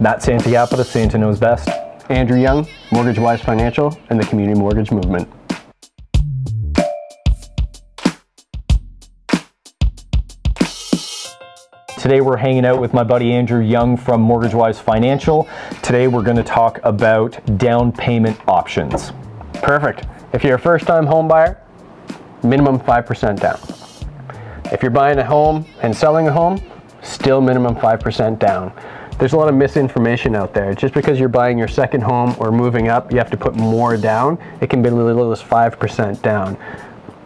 Matt Santagapita, Santa knows best. Andrew Young, Mortgage Wise Financial, and the Community Mortgage Movement. Today we're hanging out with my buddy Andrew Young from Mortgage Wise Financial. Today we're going to talk about down payment options. Perfect. If you're a first time home buyer, minimum 5% down. If you're buying a home and selling a home, still minimum 5% down. There's a lot of misinformation out there. Just because you're buying your second home or moving up, you have to put more down. It can be as little as 5% down.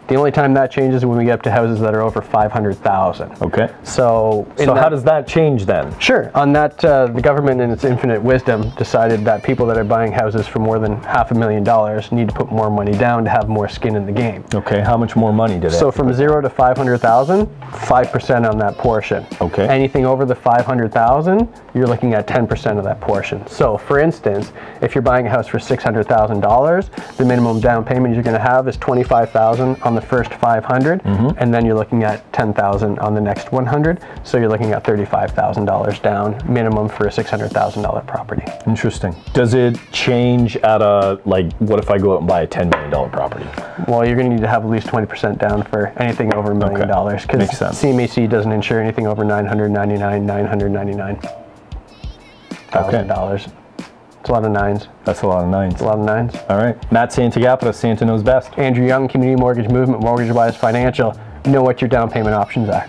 The only time that changes is when we get up to houses that are over 500,000. Okay. So, So that- how does that change then? Sure. On that, uh, the government, in its infinite wisdom, decided that people that are buying houses for more than half a million dollars need to put more money down to have more skin in the game. Okay, how much more money did it? So from zero to 500,000, 5% on that portion. Okay. Anything over the 500,000, you're looking at 10% of that portion. So for instance, if you're buying a house for $600,000, the minimum down payment you're going to have is 25,000 on the first 500, Mm-hmm. and then you're looking at 10,000 on the next 100. So you're looking at $35,000 down minimum for a $600,000 property. Interesting. Does it change at a like? What if I go out and buy a ten million dollar property? Well, you're going to need to have at least 20% down for anything over a million Okay. dollars because. CMHC doesn't insure anything over 999, 999 thousand dollars. It's a lot of nines. That's a lot of nines. A lot of nines. All right, Matt Santagapita, Santa knows best. Andrew Young, Community Mortgage Movement, Mortgage Wise Financial. Know what your down payment options are.